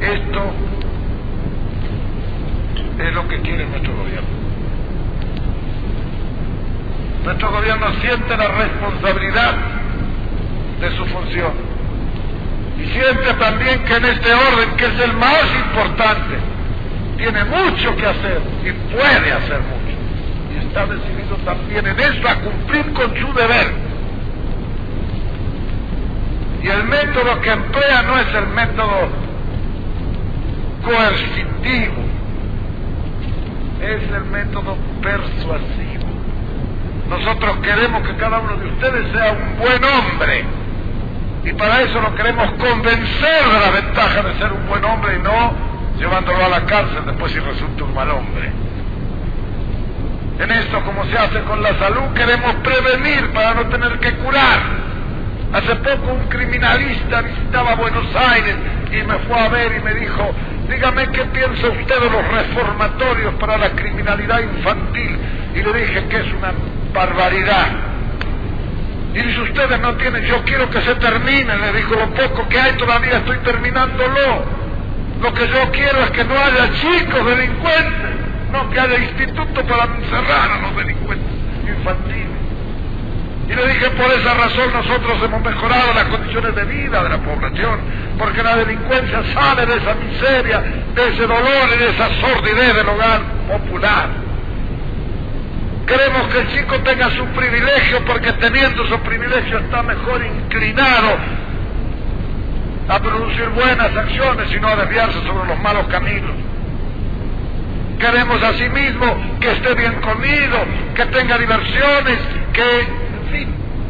Esto es lo que quiere nuestro gobierno. Nuestro gobierno siente la responsabilidad de su función y siente también que en este orden, que es el más importante, tiene mucho que hacer y puede hacer mucho. Y está decidido también en eso a cumplir con su deber. Y el método que emplea no es el método coercitivo, es el método persuasivo. Nosotros queremos que cada uno de ustedes sea un buen hombre. Y para eso lo queremos convencer de la ventaja de ser un buen hombre y no llevándolo a la cárcel después si resulta un mal hombre. En esto, como se hace con la salud, queremos prevenir para no tener que curar. Hace poco un criminalista visitaba Buenos Aires y me fue a ver y me dijo, dígame qué piensa usted de los reformatorios para la criminalidad infantil. Y le dije que es una barbaridad. Y dice, ustedes no tienen, yo quiero que se termine, le dijo, lo poco que hay todavía estoy terminándolo. Lo que yo quiero es que no haya chicos delincuentes, no que haya instituto para encerrar a los delincuentes infantiles. Y le dije, por esa razón nosotros hemos mejorado las condiciones de vida de la población, porque la delincuencia sale de esa miseria, de ese dolor y de esa sordidez del hogar popular. Queremos que el chico tenga su privilegio porque teniendo su privilegio está mejor inclinado a producir buenas acciones y no a desviarse sobre los malos caminos. Queremos asimismo que esté bien comido, que tenga diversiones, que,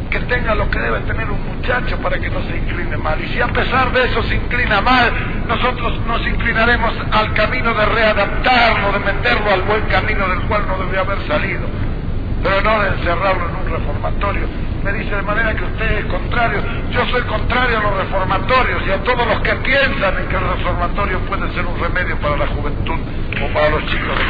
que tenga lo que debe tener un muchacho para que no se incline mal. Y si a pesar de eso se inclina mal, nosotros nos inclinaremos al camino de readaptarlo, de meterlo al buen camino del cual no debe haber salido, pero no de encerrarlo en un reformatorio me dice de manera que usted es contrario. Yo soy contrario a los reformatorios y a todos los que piensan en que el reformatorio puede ser un remedio para la juventud o para los chicos de